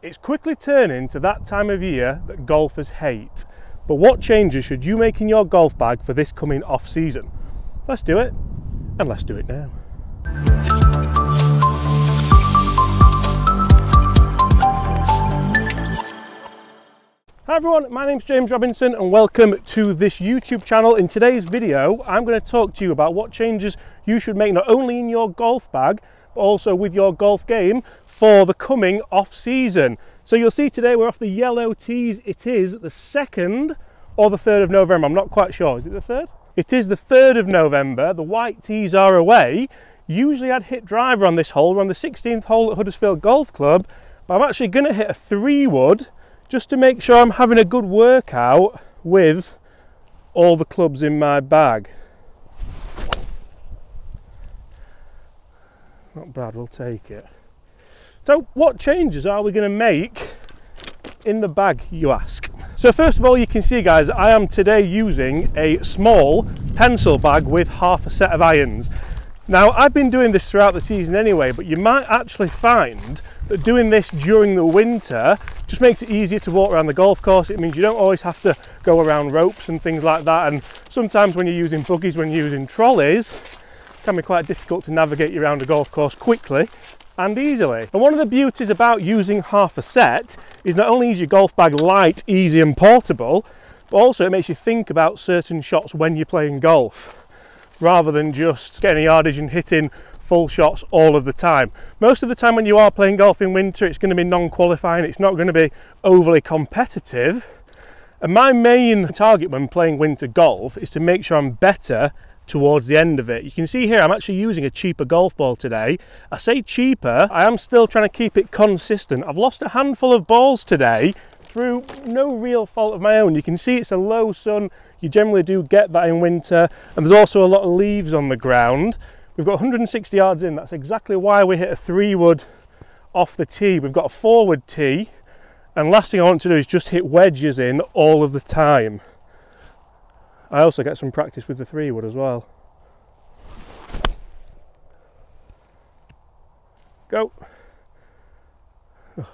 It's quickly turning to that time of year that golfers hate. But what changes should you make in your golf bag for this coming off season? Let's do it, and let's do it now. Hi everyone, my name's James Robinson and welcome to this YouTube channel. In today's video, I'm going to talk to you about what changes you should make not only in your golf bag, also with your golf game for the coming off season. So you'll see today we're off the yellow tees. It is the 2nd or the 3rd of November. I'm not quite sure. Is it the 3rd? It is the 3rd of November. The white tees are away. Usually I'd hit driver on this hole. We're on the 16th hole at Huddersfield Golf Club. But I'm actually going to hit a three wood just to make sure I'm having a good workout with all the clubs in my bag. Not bad, we'll take it. So what changes are we going to make in the bag, you ask? So first of all, you can see guys, I am today using a small pencil bag with half a set of irons. Now, I've been doing this throughout the season anyway, but you might actually find that doing this during the winter just makes it easier to walk around the golf course. It means you don't always have to go around ropes and things like that. And sometimes when you're using buggies, when you're using trolleys, can be quite difficult to navigate you around a golf course quickly and easily. And one of the beauties about using half a set is not only is your golf bag light, easy and portable, but also it makes you think about certain shots when you're playing golf, rather than just getting yardage and hitting full shots all of the time. Most of the time when you are playing golf in winter, it's going to be non-qualifying, it's not going to be overly competitive. And my main target when playing winter golf is to make sure I'm better towards the end of it. You can see here I'm actually using a cheaper golf ball today. I say cheaper, I am still trying to keep it consistent. I've lost a handful of balls today through no real fault of my own. You can see it's a low sun, you generally do get that in winter, and there's also a lot of leaves on the ground. We've got 160 yards in, that's exactly why we hit a three wood off the tee. We've got a forward tee, and last thing I want to do is just hit wedges in all of the time. I also get some practice with the three wood as well. Go. That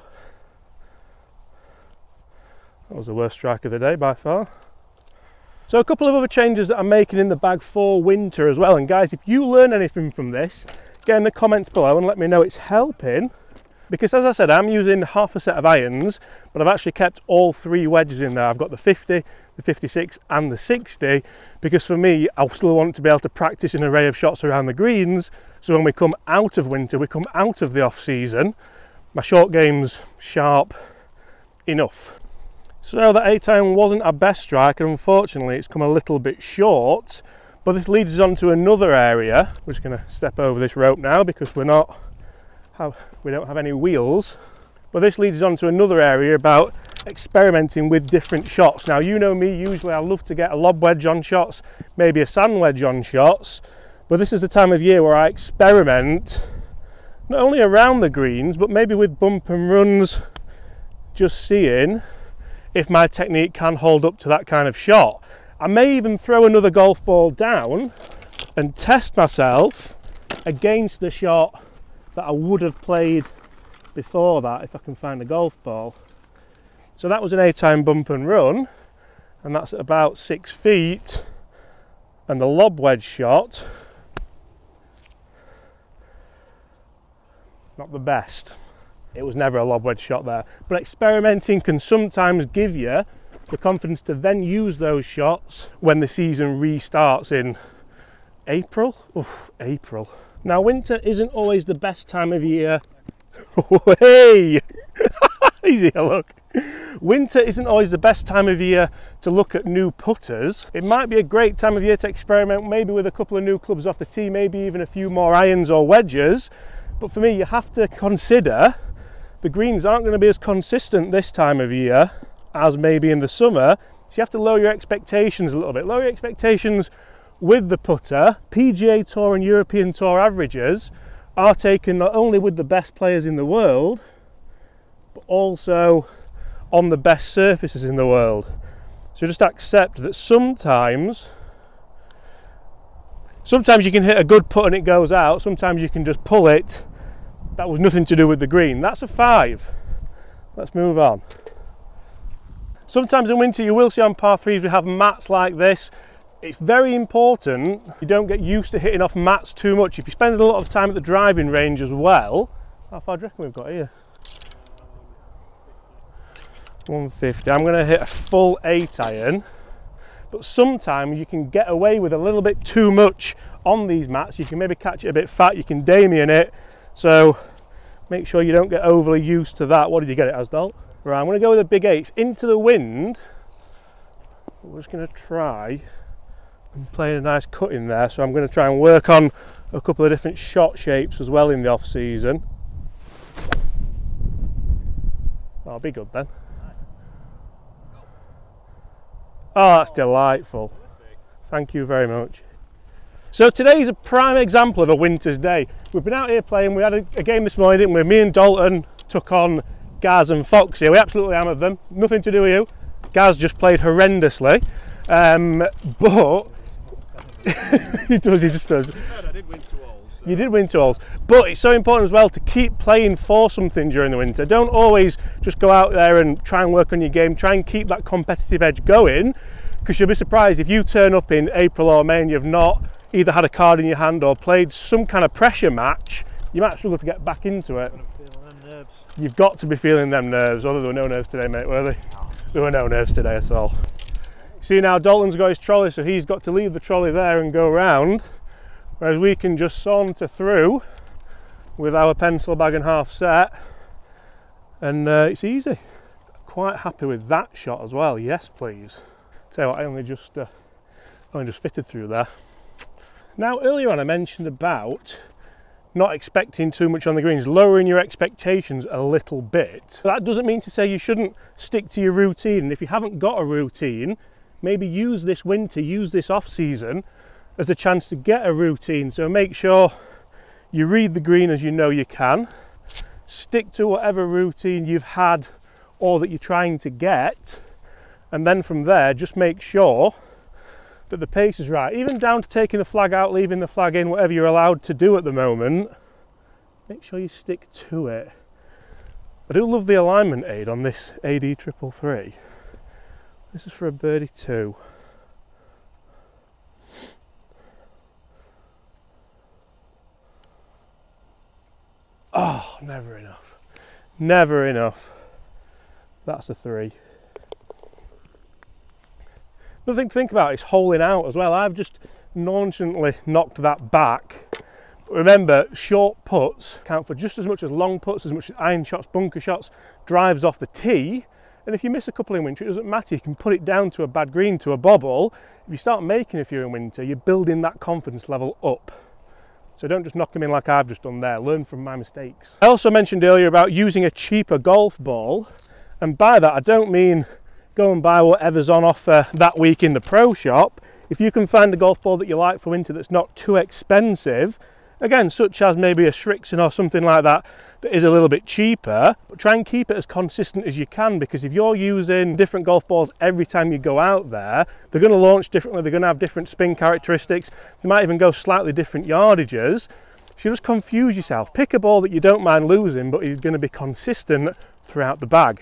was the worst strike of the day by far. So a couple of other changes that I'm making in the bag for winter as well. And guys, if you learn anything from this, get in the comments below and let me know it's helping because as I said I'm using half a set of irons but I've actually kept all three wedges in there. I've got the 50 the 56 and the 60 because for me I still want to be able to practice an array of shots around the greens. So when we come out of winter we come out of the off season my short game's sharp enough. So that 8 iron wasn't our best strike and unfortunately it's come a little bit short but this leads us on to another area. We're just going to step over this rope now because we're not have, we don't have any wheels. But this leads on to another area about experimenting with different shots. Now you know me, usually I love to get a lob wedge on shots, maybe a sand wedge on shots, but this is the time of year where I experiment not only around the greens, but maybe with bump and runs, just seeing if my technique can hold up to that kind of shot. I may even throw another golf ball down and test myself against the shot that I would have played before that if I can find a golf ball. So that was an A-time bump and run, and that's at about six feet. And the lob wedge shot, not the best. It was never a lob wedge shot there. But experimenting can sometimes give you the confidence to then use those shots when the season restarts in April. Oof, April. Now, winter isn't always the best time of year. hey! Easy look. Winter isn't always the best time of year to look at new putters. It might be a great time of year to experiment maybe with a couple of new clubs off the tee, maybe even a few more irons or wedges. But for me, you have to consider the greens aren't going to be as consistent this time of year as maybe in the summer. So you have to lower your expectations a little bit. Lower your expectations with the putter, PGA Tour and European Tour averages are taken not only with the best players in the world, but also on the best surfaces in the world. So just accept that sometimes sometimes you can hit a good putt and it goes out, sometimes you can just pull it. That was nothing to do with the green. That's a five. let's move on. Sometimes in winter you will see on par threes we have mats like this. It's very important you don't get used to hitting off mats too much. If you spend a lot of time at the driving range as well, how far do you reckon we've got here? 150. I'm going to hit a full 8 iron, but sometimes you can get away with a little bit too much on these mats. You can maybe catch it a bit fat, you can Damien it, so make sure you don't get overly used to that. What did you get it as? Right, I'm going to go with a big 8 into the wind. We're just going to try and play a nice cut in there, so I'm going to try and work on a couple of different shot shapes as well in the off season. That'll be good then. Oh, that's delightful. Thank you very much. So today is a prime example of a winter's day. We've been out here playing, we had a, a game this morning where me and Dalton took on Gaz and Fox Foxy. We absolutely hammered them, nothing to do with you. Gaz just played horrendously. Um, but he does, he just does. I did win two holes. So. You did win two holes, but it's so important as well to keep playing for something during the winter. Don't always just go out there and try and work on your game. Try and keep that competitive edge going, because you'll be surprised if you turn up in April or May and you've not either had a card in your hand or played some kind of pressure match. You might struggle to get back into it. You've got to be feeling them nerves. Although there were no nerves today, mate, were they? There were no nerves today at all. See now Dalton's got his trolley, so he's got to leave the trolley there and go round whereas we can just saunter through with our pencil bag and half set and uh, it's easy. Quite happy with that shot as well yes please. Tell you what I only just uh, only just fitted through there. Now earlier on I mentioned about not expecting too much on the greens lowering your expectations a little bit. That doesn't mean to say you shouldn't stick to your routine. And if you haven't got a routine maybe use this winter use this off season as a chance to get a routine. So make sure you read the green as you know you can. Stick to whatever routine you've had or that you're trying to get. And then from there, just make sure that the pace is right. Even down to taking the flag out, leaving the flag in, whatever you're allowed to do at the moment, make sure you stick to it. I do love the alignment aid on this AD triple three. This is for a birdie two. Oh, ah, never enough. Never enough. That's a three. Another thing to think about is holing out as well. I've just nonchalantly knocked that back. But remember, short putts count for just as much as long putts, as much as iron shots, bunker shots, drives off the tee. And if you miss a couple in winter, it doesn't matter. You can put it down to a bad green, to a bobble. If you start making a few in winter, you're building that confidence level up. So don't just knock them in like I've just done there, learn from my mistakes. I also mentioned earlier about using a cheaper golf ball, and by that I don't mean go and buy whatever's on offer that week in the pro shop. If you can find a golf ball that you like for winter that's not too expensive, again, such as maybe a Srixon or something like that, that is a little bit cheaper, but try and keep it as consistent as you can because if you're using different golf balls every time you go out there, they're going to launch differently, they're going to have different spin characteristics, they might even go slightly different yardages. So you just confuse yourself. Pick a ball that you don't mind losing, but is going to be consistent throughout the bag.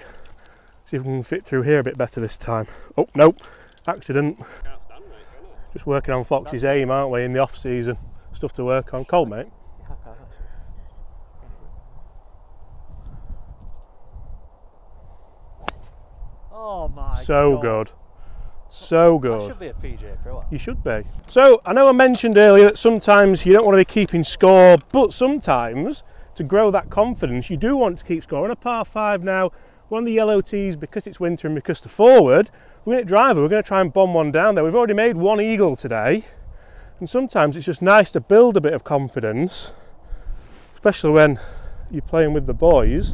See if we can fit through here a bit better this time. Oh, nope, accident. Just working on Fox's aim, aren't we, in the off season. Stuff to work on. Cold, mate. Oh my So God. good. So I good. should be a PGA Pro. You should be. So I know I mentioned earlier that sometimes you don't want to be keeping score, but sometimes to grow that confidence, you do want to keep score. On a par five now, one of the yellow tees, because it's winter and because the forward, we're going to driver, we're going to try and bomb one down there. We've already made one eagle today, and sometimes it's just nice to build a bit of confidence, especially when you're playing with the boys.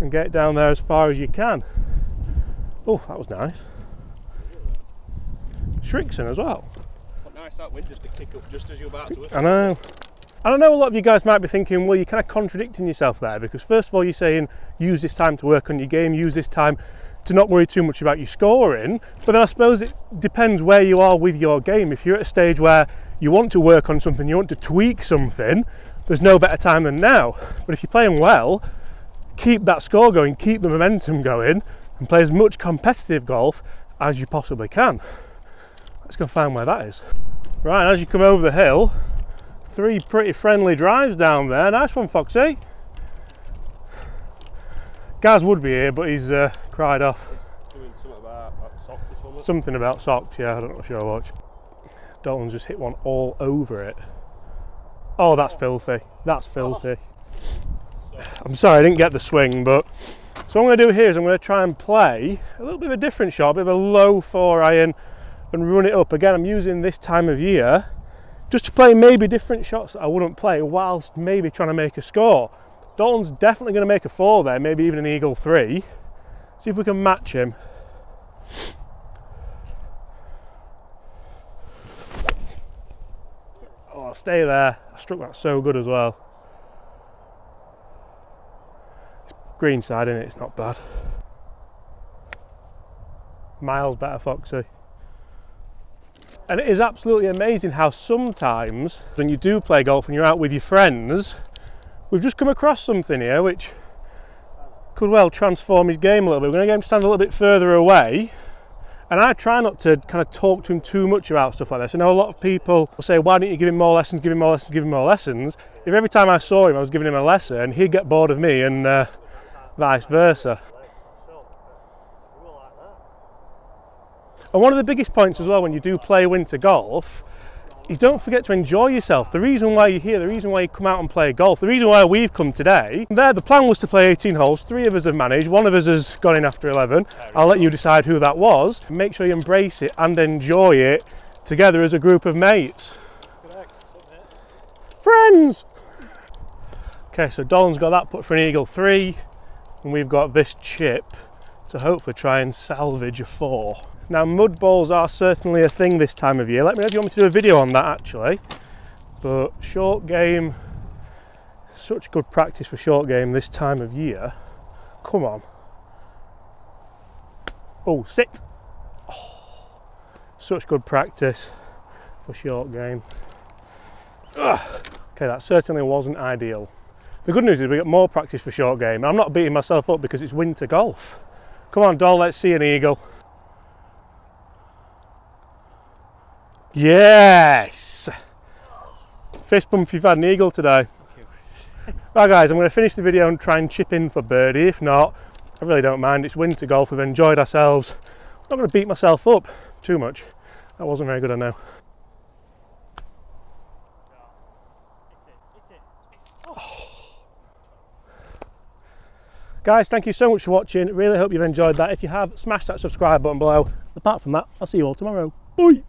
And get down there as far as you can. Oh, that was nice. Srixon as well. What nice that wind just to kick up just as you're about to. I know. And I know a lot of you guys might be thinking, well, you're kind of contradicting yourself there because, first of all, you're saying use this time to work on your game, use this time to not worry too much about your scoring. But then I suppose it depends where you are with your game. If you're at a stage where you want to work on something, you want to tweak something, there's no better time than now. But if you're playing well, keep that score going, keep the momentum going, and play as much competitive golf as you possibly can. Let's go find where that is. Right, as you come over the hill, three pretty friendly drives down there. Nice one, Foxy. Gaz would be here, but he's uh, cried off. Doing something about like, socks one. Something about socks, yeah, I don't know sure what. Dalton just hit one all over it. Oh, that's filthy. That's filthy. I'm sorry, I didn't get the swing, but so what I'm going to do here is I'm going to try and play a little bit of a different shot, a bit of a low four iron and run it up. Again, I'm using this time of year just to play maybe different shots that I wouldn't play whilst maybe trying to make a score. Dalton's definitely going to make a four there, maybe even an eagle three. See if we can match him. Oh, stay there. I struck that so good as well. Green side, is it? It's not bad. Miles better, Foxy. And it is absolutely amazing how sometimes when you do play golf and you're out with your friends, we've just come across something here which could well transform his game a little bit. We're going to get him to stand a little bit further away. And I try not to kind of talk to him too much about stuff like this. I know a lot of people will say, why don't you give him more lessons, give him more lessons, give him more lessons. If every time I saw him I was giving him a lesson, he'd get bored of me and uh, vice versa. And one of the biggest points as well when you do play winter golf is don't forget to enjoy yourself. The reason why you're here, the reason why you come out and play golf, the reason why we've come today, there the plan was to play 18 holes, three of us have managed, one of us has gone in after 11. I'll let you decide who that was. Make sure you embrace it and enjoy it together as a group of mates. Friends! Okay, so Dalton's got that put for an eagle three, and we've got this chip to hopefully try and salvage a four. Now mud balls are certainly a thing this time of year. Let me know if you want me to do a video on that actually. But short game, such good practice for short game this time of year. Come on. Oh, sit. Oh, such good practice for short game. Ugh. Okay, that certainly wasn't ideal. The good news is we get more practice for short game. I'm not beating myself up because it's winter golf. Come on, doll, let's see an eagle. Yes! Fist bump if you've had an eagle today. right guys, I'm going to finish the video and try and chip in for birdie. If not, I really don't mind. It's winter golf, we've enjoyed ourselves. I'm not going to beat myself up too much. That wasn't very good, I know. Guys, thank you so much for watching. Really hope you've enjoyed that. If you have, smash that subscribe button below. Apart from that, I'll see you all tomorrow. Bye!